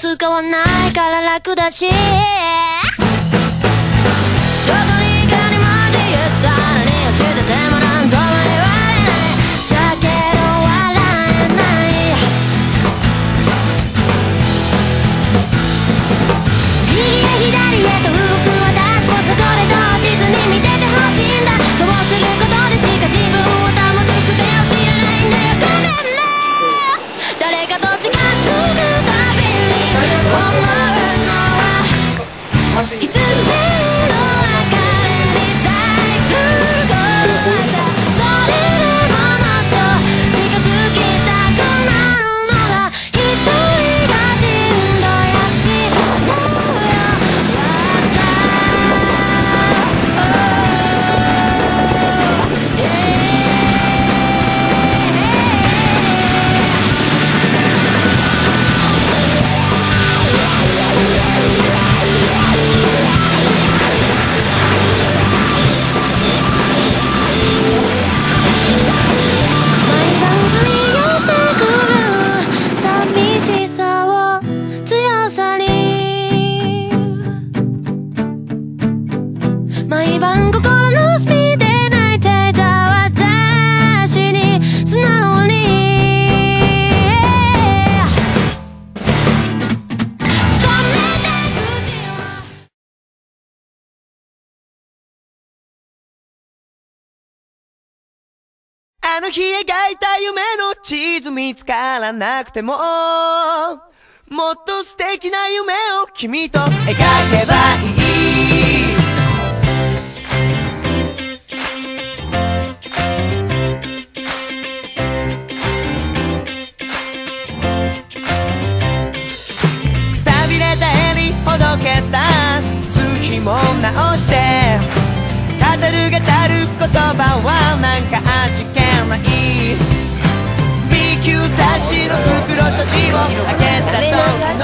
使わないから楽だし。どこにかに交えさらに落ちててもなんとも言われない。だけど笑えない。右へ左へと動く私もそこで同時に見ててほしいんだ。そうすることでしか自分を保つ術を知らないんだよ。ごめんね。誰かと近あの日描いた夢の地図見つからなくてももっと素敵な夢を君と描けばいい。くたびれた絵にほどけた靴ひも直してるがたる言葉はなんか味気ない。B 級雑誌の袋とじを開けたと。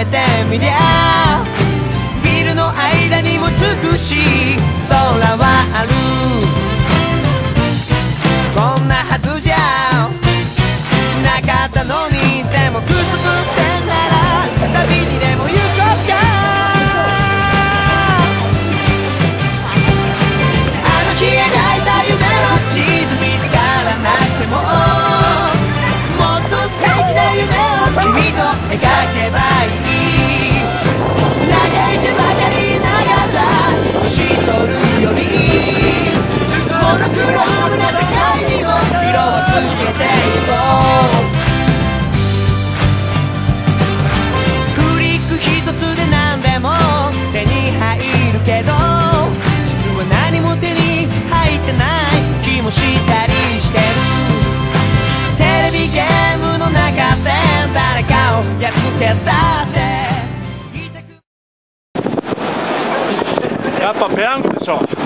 見上げてみりゃ。ビルの間にも美し。って言い